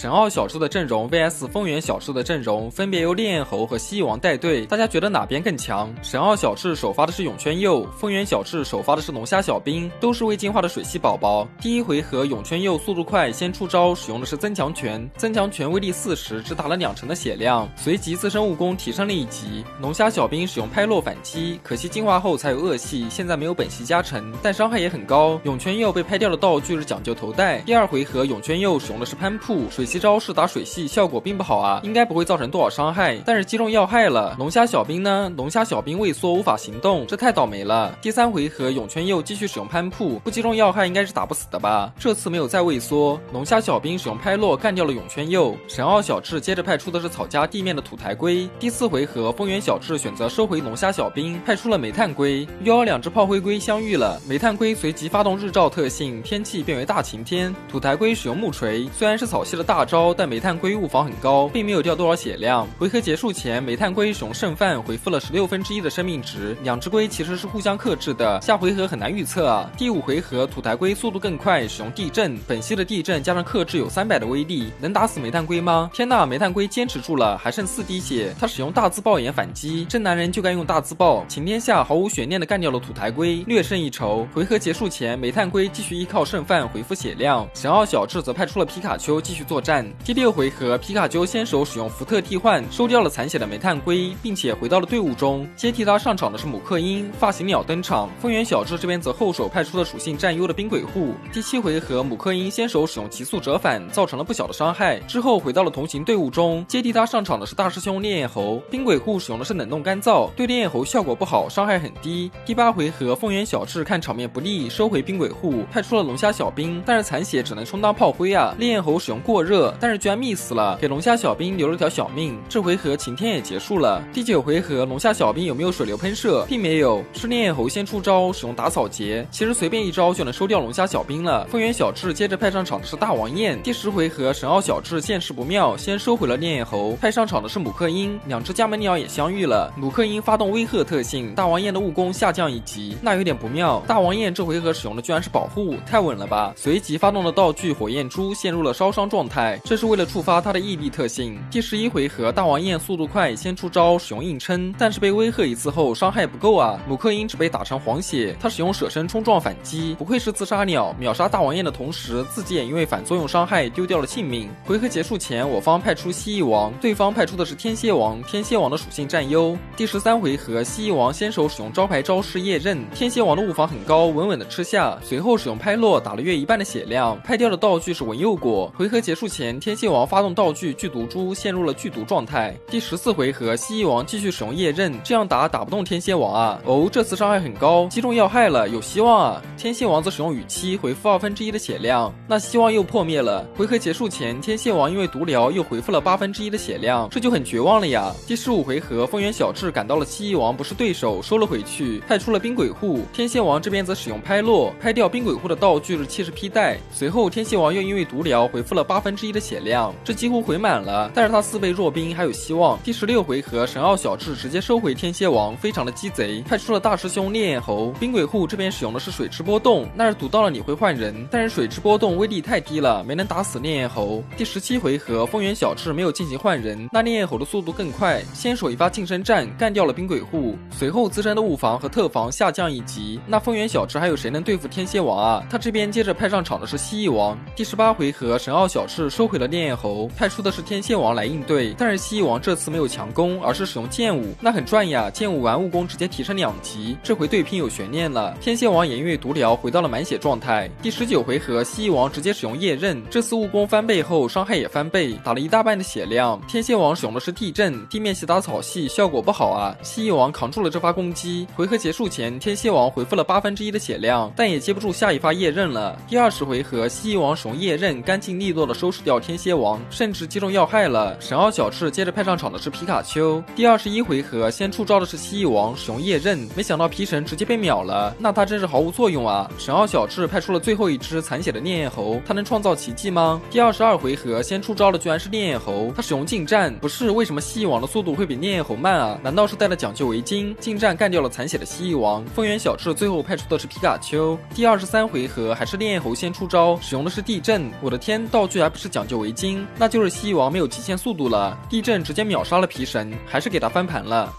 神奥小智的阵容 vs 风原小智的阵容，分别由烈焰猴和蜥蜴王带队，大家觉得哪边更强？神奥小智首发的是涌泉鼬，风原小智首发的是龙虾小兵，都是未进化的水系宝宝。第一回合涌泉鼬速度快，先出招，使用的是增强拳，增强拳威力四十，只打了两成的血量，随即自身武功提升了一级。龙虾小兵使用拍落反击，可惜进化后才有恶系，现在没有本系加成，但伤害也很高。涌泉鼬被拍掉的道具是讲究头戴。第二回合涌泉鼬使用的是攀扑，水系招式打水系效果并不好啊，应该不会造成多少伤害，但是击中要害了。龙虾小兵呢？龙虾小兵畏缩无法行动，这太倒霉了。第三回合涌泉鼬继续使用攀扑，不击中要害应该是打不死的吧？这次没有再畏缩，龙虾小兵使用拍落干掉了涌泉鼬。神奥小智接着派出的是草家地面的土台龟。第四回合风原小智选择收回龙虾小兵，派出了煤炭龟。与两只炮灰龟相遇了，煤炭龟随即发动日照特性，天气变为大晴天。土台龟使用木锤，虽然是草系的大大招，但煤炭龟物防很高，并没有掉多少血量。回合结束前，煤炭龟使用剩饭回复了十六分之一的生命值。两只龟其实是互相克制的，下回合很难预测啊。第五回合土台龟速度更快，使用地震，本系的地震加上克制有三百的威力，能打死煤炭龟吗？天呐，煤炭龟坚持住了，还剩四滴血。他使用大自爆眼反击，真男人就该用大自爆。晴天下毫无悬念的干掉了土台龟，略胜一筹。回合结束前，煤炭龟继续依靠剩饭回复血量。神奥小智则派出了皮卡丘继续做战。第六回合，皮卡丘先手使用福特替换，收掉了残血的煤炭龟，并且回到了队伍中。接替他上场的是姆克鹰，发型鸟登场。风原小智这边则后手派出了属性占优的冰鬼护。第七回合，姆克鹰先手使用急速折返，造成了不小的伤害。之后回到了同行队伍中。接替他上场的是大师兄烈焰猴，冰鬼护使用的是冷冻干燥，对烈焰猴效果不好，伤害很低。第八回合，风原小智看场面不利，收回冰鬼护，派出了龙虾小兵，但是残血只能充当炮灰啊。烈焰猴使用过热，热但是居然 miss 了，给龙虾小兵留了条小命。这回合晴天也结束了。第九回合，龙虾小兵有没有水流喷射，并没有，是烈焰猴先出招，使用打草节，其实随便一招就能收掉龙虾小兵了。丰原小智接着派上场的是大王焰。第十回合，神奥小智见势不妙，先收回了烈焰猴，派上场的是姆克鹰，两只加门鸟也相遇了。姆克鹰发动威吓特性，大王焰的物攻下降一级，那有点不妙。大王焰这回合使用的居然是保护，太稳了吧？随即发动了道具火焰珠，陷入了烧伤状态，这是为了触发他的毅力特性。第十一回合，大王焰速度快，先出招使用硬撑，但是被威吓一次后伤害不够啊，姆克鹰只被打成黄血。他使用舍身冲撞反击，不愧是自杀鸟，秒杀大王焰的同时，自己也因为反作用伤害丢掉了性命。回合结束前，我方派出蜥蜴王，对方派出的是天蝎王，天蝎王的属性占优。第十三回合，蜥蜴王先手使用招牌招式夜刃，天蝎王的物防很高，稳稳的吃下，随后使用拍落打了约一半的血量，拍掉的道具是文佑果。回合结束前，天蝎王发动道具剧毒珠，陷入了剧毒状态。第十四回合，蜥蜴王继续使用夜刃，这样打打不动天蝎王啊！哦，这次伤害很高，击中要害了，有希望啊！天蝎王则使用羽七回复二分之一的血量，那希望又破灭了。回合结束前，天蝎王因为毒疗又回复了八分之一的血量，这就很绝望了呀！第十五回合，风原小智感到了蜥蜴王不是对手，收了回去，派出了冰鬼护。天蝎王这边则使用拍落，拍掉冰鬼护的道具是气势披带。随后天蝎王又因为毒疗回复了八分之一的血量，这几乎回满了。但是他四倍弱兵还有希望。第十六回合，神奥小智直接收回天蝎王，非常的鸡贼，派出了大师兄烈焰猴。冰鬼户这边使用的是水之波动，那是赌到了你会换人，但是水之波动威力太低了，没能打死烈焰猴。第十七回合，风原小智没有进行换人，那烈焰猴的速度更快，先手一发近身战干掉了冰鬼户，随后自身的物防和特防下降一级。那风原小智还有谁能对付天蝎王啊？他这边接着派上场的是蜥蜴王。第十八回合，神奥小智收回了烈焰猴，派出的是天蝎王来应对，但是蜥蜴王这次没有强攻，而是使用剑舞，那很赚呀！剑舞完物攻直接提升两级，这回对拼有悬念了。天蝎王也因为毒疗回到了满血状态。第十九回合，蜥蜴王直接使用夜刃，这次物攻翻倍后伤害也翻倍，打了一大半的血量。天蝎王使用的是地震，地面系打草系效果不好啊！蜥蜴王扛住了这发攻击。回合结束前，天蝎王回复了八分之一的血量，但也接不住下一发夜刃了。第二十回合，蜥蜴王使用夜刃，干净利落的收拾掉天蝎王，甚至击中要害了。神奥小智接着派上场的是皮卡丘。第二十一回合，先出招的是蜥蜴王，使用夜刃，没想到皮神直接被秒了，那他真是毫无作用啊！神奥小智派出了最后一只残血的烈焰猴，他能创造奇迹吗？第二十二回合，先出招的居然是烈焰猴，他使用近战，不是为什么蜥蜴王的速度会比烈焰猴慢啊？难道是戴了讲究围巾？近战干掉了残血的蜥蜴王。风原小智最后派出的是皮卡丘。第二十三回合，还是烈焰猴先出招，使用的是地震。我的天，道具还不是讲究围巾，那就是蜥蜴王没有极限速度了，地震直接秒杀了皮神，还是给他翻盘了。